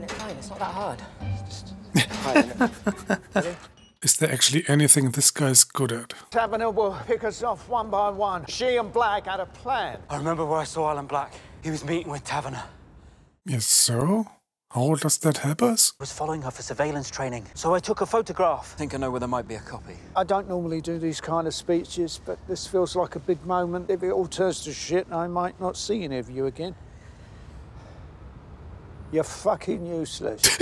minute plane. It's not that hard. Is there actually anything this guy's good at? Taverner will pick us off one by one. She and Black had a plan. I remember where I saw Alan Black. He was meeting with Taverner. Yes, so? How does that help us? I was following her for surveillance training, so I took a photograph. I think I know where there might be a copy. I don't normally do these kind of speeches, but this feels like a big moment. If it all turns to shit, I might not see any of you again. You're fucking useless.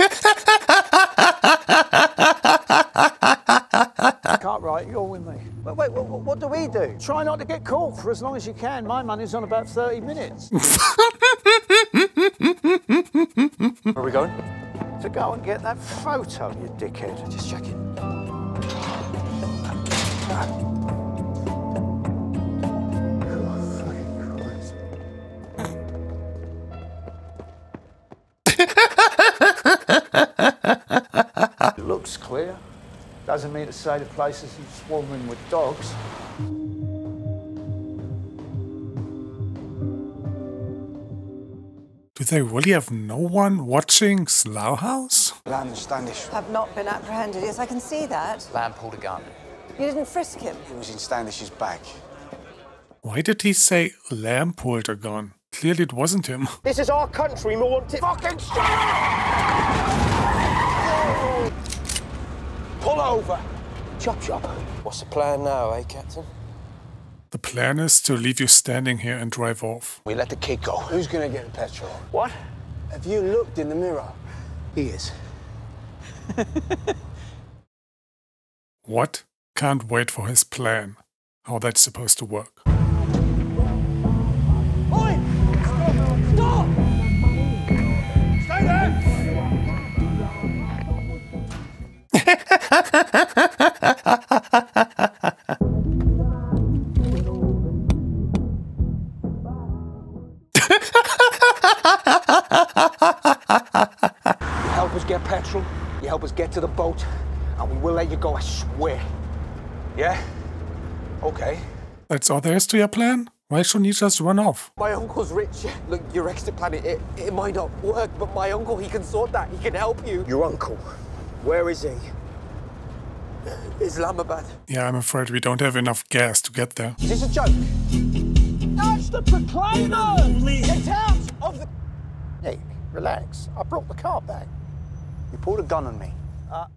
Cartwright, you're with me. Wait, wait, what, what do we do? Try not to get caught for as long as you can. My money's on about 30 minutes. Where are we going? to go and get that photo, you dickhead. Just checking. Ah. It looks clear. Doesn't mean to say the place isn't swarming with dogs. Do they really have no one watching Slough House? Lamb Standish. have not been apprehended. Yes, I can see that. Lamb pulled a gun. You didn't frisk him. He was in Standish's bag. Why did he say Lamb pulled a gun? Clearly it wasn't him. This is our country, we want it fucking Pull over. Chop chop. What's the plan now, eh, Captain? The plan is to leave you standing here and drive off. We let the kid go. Who's gonna get the petrol? What? Have you looked in the mirror? He is. What? Can't wait for his plan. How that's supposed to work. Help us get petrol, you help us get to the boat, and we will let you go, I swear. Yeah? Okay. That's all there is to your plan? Why shouldn't you just run off? My uncle's rich. Look, your exit plan, it, it might not work, but my uncle, he can sort that. He can help you. Your uncle. Where is he? Islamabad. Yeah, I'm afraid we don't have enough gas to get there. Is this a joke? That's the Proclaimer! Get out of the... Nick, relax. I brought the car back. You pulled a gun on me.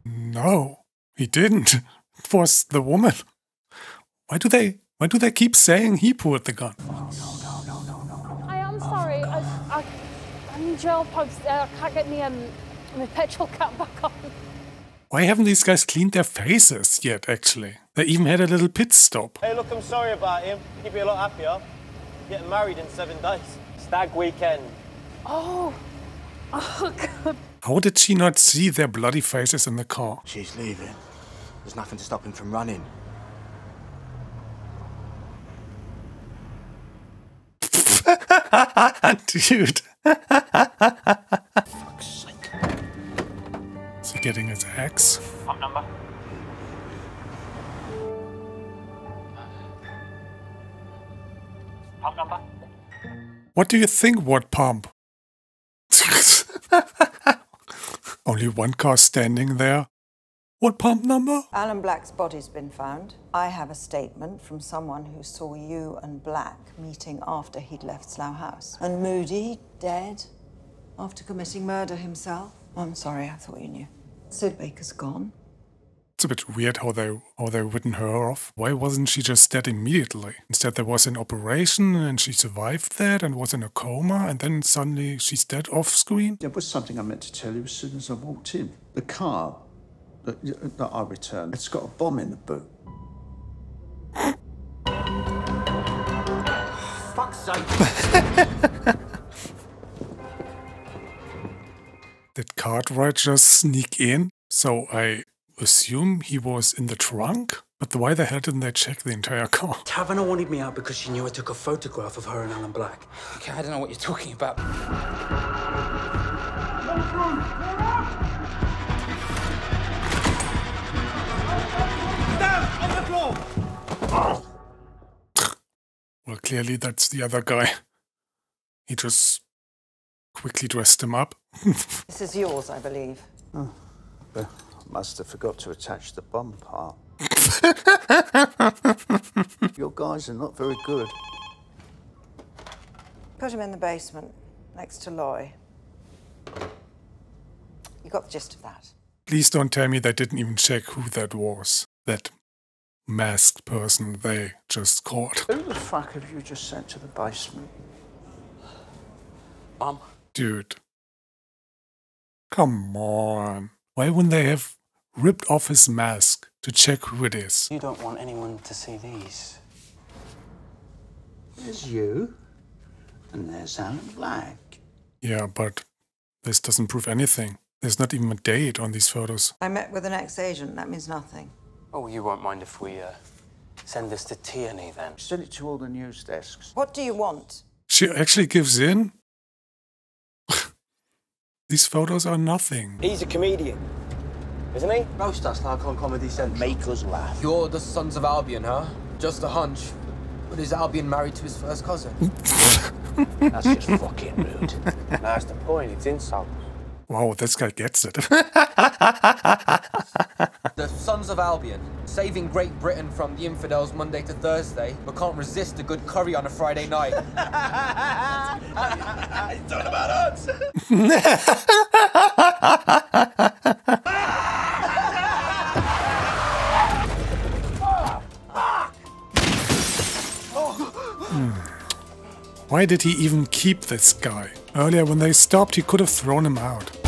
No, he didn't. It was the woman. Why do they why do they keep saying he pulled the gun? No, I am sorry. I, I, I'm in jail post. Uh, I can't get me um, my petrol cap back on. Why haven't these guys cleaned their faces yet, actually? They even had a little pit stop. Hey, look, I'm sorry about him. He'd be a lot happier. Getting married in seven days. Stag weekend. Oh, oh God. How did she not see their bloody faces in the car? She's leaving. There's nothing to stop him from running. Dude. axe? Pump number. Pump number. What do you think, what pump? Only one car standing there. What pump number? Alan Black's body's been found. I have a statement from someone who saw you and Black meeting after he'd left Slough House. And Moody, dead, after committing murder himself. Oh, I'm sorry, I thought you knew. Sid Baker's gone. It's a bit weird how they how they written her off. Why wasn't she just dead immediately? Instead, there was an operation and she survived that and was in a coma, and then suddenly she's dead off screen. There was something I meant to tell you as soon as I walked in. The car that, that I returned, it's got a bomb in the boot. Fuck's sake. Did Cartwright just sneak in? So I assume he was in the trunk? But why the hell didn't they check the entire car? Taverner wanted me out because she knew I took a photograph of her and Alan Black. Okay, I don't know what you're talking about. Well, clearly that's the other guy. He just quickly dressed him up. This is yours, I believe. Oh, Must have forgot to attach the bum part. Your guys are not very good. Put him in the basement, next to Loy. You got the gist of that. Please don't tell me they didn't even check who that was. That masked person they just caught. Who the fuck have you just sent to the basement? Mum, Dude. Come on. Why wouldn't they have ripped off his mask to check who it is? You don't want anyone to see these. There's you, and there's Alan Black. Yeah, but this doesn't prove anything. There's not even a date on these photos. I met with an ex-agent. That means nothing. Oh, you won't mind if we uh, send this to Tearney then? Send it to all the news desks. What do you want? She actually gives in? these photos are nothing. He's a comedian, isn't he? Roast us like on Comedy Central. Make us laugh. you're the Sons of Albion, huh? Just a hunch. But is Albion married to his first cousin? That's just fucking rude. That's the point. It's insult. Wow, this guy gets it. The Sons of Albion, saving Great Britain from the infidels Monday to Thursday, but can't resist a good curry on a Friday night. Why did he even keep this guy? Earlier, when they stopped, he could have thrown him out.